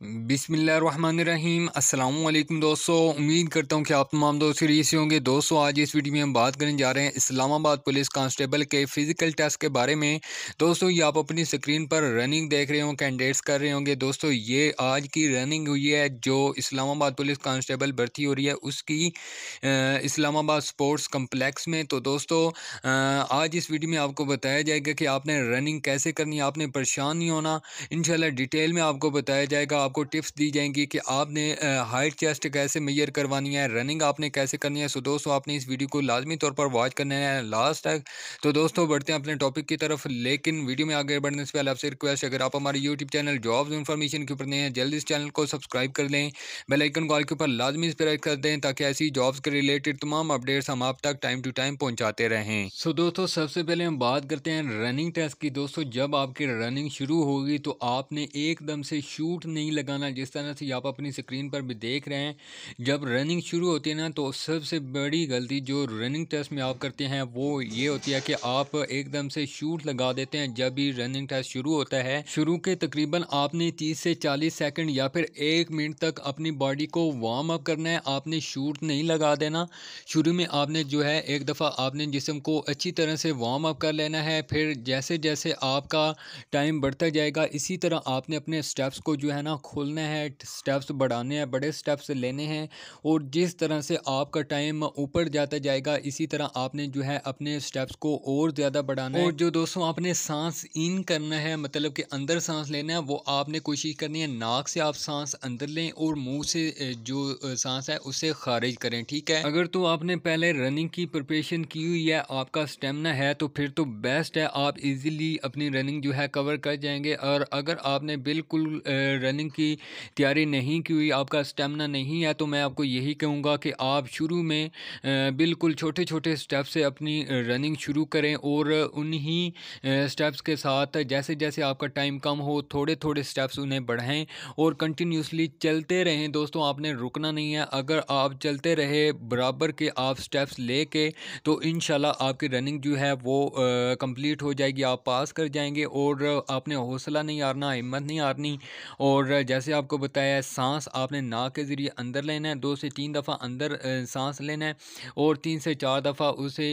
बिसमीम अल्लाम दोस्तों, उम्मीद करता हूँ कि आप तमाम दोस्त फ्री से होंगे। दोस्तों, आज इस वीडियो में हम बात करने जा रहे हैं इस्लामाबाद पुलिस कांस्टेबल के फ़िज़िकल टेस्ट के बारे में। दोस्तों, ये आप अपनी स्क्रीन पर रनिंग देख रहे हो कैंडिडेट्स कर रहे होंगे। दोस्तों, ये आज की रनिंग हुई है जो इस्लामाबाद पुलिस कांस्टेबल भर्ती हो रही है। उसकी इस्लामाबाद स्पोर्ट्स कम्प्लेक्स में। तो दोस्तों आज इस वीडियो में आपको बताया जाएगा कि आपने रनिंग कैसे करनी है, आपने परेशान नहीं होना। इन डिटेल में आपको बताया जाएगा। आपको टिप्स दी जाएँगी कि आपने हाइट चेस्ट कैसे मैयर करवानी है रनिंग आपने कैसे करनी है। सो दोस्तों, आपने इस वीडियो को लाजमी तौर पर वॉच करना है लास्ट तक। तो दोस्तों, बढ़ते हैं अपने टॉपिक की तरफ़। लेकिन वीडियो में आगे बढ़ने से पहले आपसे रिक्वेस्ट अगर आप हमारे यूट्यूब चैनल जॉब्स इन्फॉर्मेशन के ऊपर नहीं है, जल्दी इस चैनल को सब्सक्राइब कर लें। बेलाइकन कॉल के ऊपर लाजमी प्रेस कर दें, ताकि ऐसी जॉब्स के रिलेटेड तमाम अपडेट्स हम आप तक टाइम टू टाइम पहुँचाते रहें। सो दोस्तों, सबसे पहले हम बात करते हैं रनिंग टेस्ट की। दोस्तों, जब आपकी रनिंग शुरू होगी तो आपने एकदम से शूट नहीं लगाना जिस तरह से आप अपनी स्क्रीन पर भी देख रहे हैं, जब रनिंग शुरू होती है ना तो सबसे बड़ी गलती जो रनिंग टेस्ट में आप करते हैं, वो ये होती है कि आप एकदम से शूट लगा देते हैं, जब भी रनिंग टेस्ट शुरू होता है, शुरू के तकरीबन आपने 30 से चालीस सेकेंड या फिर एक मिनट तक अपनी बॉडी को वार्म अप करना है, आपने शूट नहीं लगा देना। शुरू में आपने जो है, एक दफ़ा आपने जिसम को अच्छी तरह से वार्म अप कर लेना है, फिर जैसे जैसे आपका टाइम बढ़ता जाएगा, इसी तरह आपने अपने स्टेप्स को जो है ना खोलना है स्टेप्स बढ़ाने हैं बड़े स्टेप्स लेने हैं और जिस तरह से आपका टाइम ऊपर जाता जाएगा इसी तरह आपने जो है अपने स्टेप्स को और ज़्यादा बढ़ाना है। और जो दोस्तों आपने सांस इन करना है मतलब कि अंदर सांस लेना है वो आपने कोशिश करनी है नाक से आप सांस अंदर लें और मुँह से जो सांस है उसे खारिज करें ठीक है? अगर तो आपने पहले रनिंग की प्रिपरेशन की हुई है आपका स्टेमिना है तो फिर तो बेस्ट है आप इजीली अपनी रनिंग जो है कवर कर जाएँगे और अगर आपने बिल्कुल रनिंग की तैयारी नहीं की हुई, आपका स्टेमिना नहीं है तो मैं आपको यही कहूँगा कि आप शुरू में बिल्कुल छोटे छोटे स्टेप से अपनी रनिंग शुरू करें और उन्हीं स्टेप्स के साथ जैसे जैसे आपका टाइम कम हो थोड़े थोड़े स्टेप्स उन्हें बढ़ाएँ और कंटिन्यूसली चलते रहें। दोस्तों, आपने रुकना नहीं है। अगर आप चलते रहे बराबर के आप स्टेप्स ले के तो इन आपकी रनिंग जो है वो कंप्लीट हो जाएगी, आप पास कर जाएँगे और आपने हौसला नहीं हारना, हिम्मत नहीं हारनी और जैसे आपको बताया सांस आपने नाक के ज़रिए अंदर लेना है दो से तीन दफ़ा अंदर सांस लेना है और तीन से चार दफ़ा उसे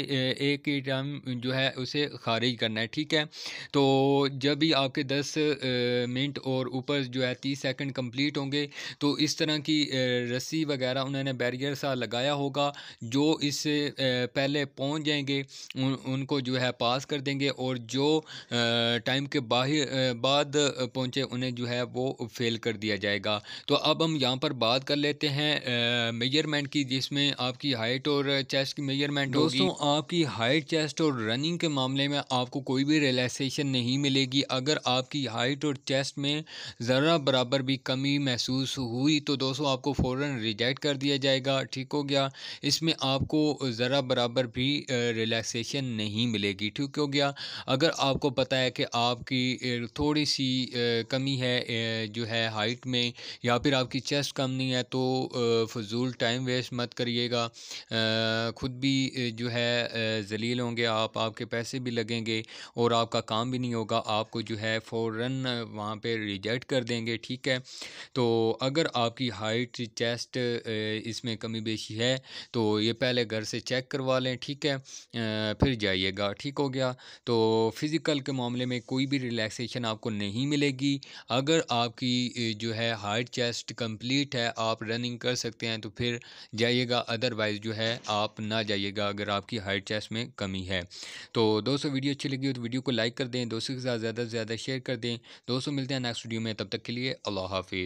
एक ही टाइम जो है उसे खारिज करना है ठीक है? तो जब भी आपके दस मिनट और ऊपर जो है तीस सेकंड कंप्लीट होंगे तो इस तरह की रस्सी वगैरह उन्होंने बैरियर सा लगाया होगा जो इससे पहले पहुँच जाएँगे उन, उनको जो है पास कर देंगे और जो टाइम के बाहर बाद पहुँचे उन्हें जो है वो फेल कर दिया जाएगा। तो अब हम यहाँ पर बात कर लेते हैं मेज़रमेंट की, जिसमें आपकी हाइट और चेस्ट की मेज़रमेंट दोस्तों, आपकी हाइट चेस्ट और रनिंग के मामले में आपको कोई भी रिलैक्सेशन नहीं मिलेगी। अगर आपकी हाइट और चेस्ट में ज़रा बराबर भी कमी महसूस हुई तो दोस्तों आपको फ़ौर रिजेक्ट कर दिया जाएगा। ठीक हो गया? इसमें आपको ज़रा बराबर भी रिलैक्सेशन नहीं मिलेगी। ठीक हो गया? अगर आपको पता है कि आपकी थोड़ी सी कमी है जो है हाइट में, या फिर आपकी चेस्ट कम नहीं है तो फजूल टाइम वेस्ट मत करिएगा। ख़ुद भी जो है जलील होंगे, आप, आपके पैसे भी लगेंगे और आपका काम भी नहीं होगा। आपको जो है फ़ौर वहाँ पे रिजेक्ट कर देंगे, ठीक है? तो अगर आपकी हाइट चेस्ट इसमें कमी बेशी है तो ये पहले घर से चेक करवा लें, ठीक है? फिर जाइएगा, ठीक हो गया? तो फ़िज़िकल के मामले में कोई भी रिलैक्सेशन आपको नहीं मिलेगी। अगर आपकी जो है हार्ड चेस्ट कंप्लीट है, आप रनिंग कर सकते हैं तो फिर जाइएगा अदरवाइज़ जो है आप ना जाइएगा अगर आपकी हाइट चेस्ट में कमी है। तो दोस्तों, वीडियो अच्छी लगी हो तो वीडियो को लाइक कर दें, दोस्तों के साथ ज़्यादा से ज़्यादा शेयर कर दें। दोस्तों, मिलते हैं नेक्स्ट वीडियो में, तब तक के लिए अल्लाह हाफिज़।